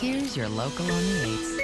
Here's your local on the 8th.